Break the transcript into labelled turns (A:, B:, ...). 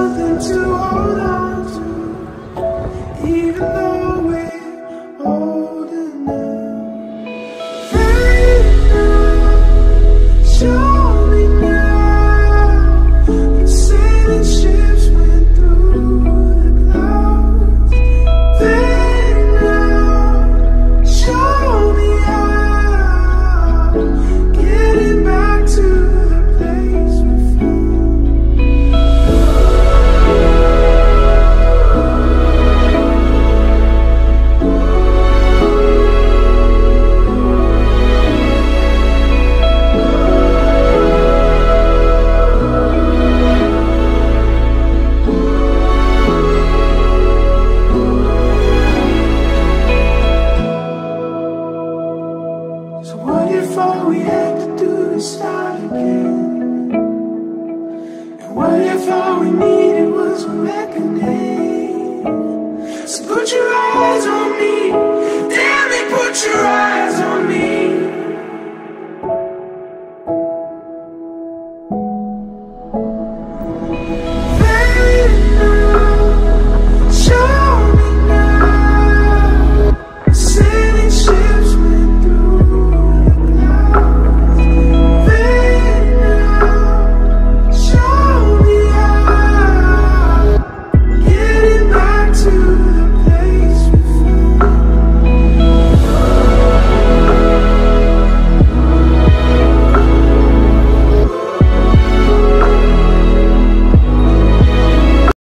A: nothing to hold. We had to do is start again? And what if all we needed was a reckoning? So put your eyes on me, damn it, put your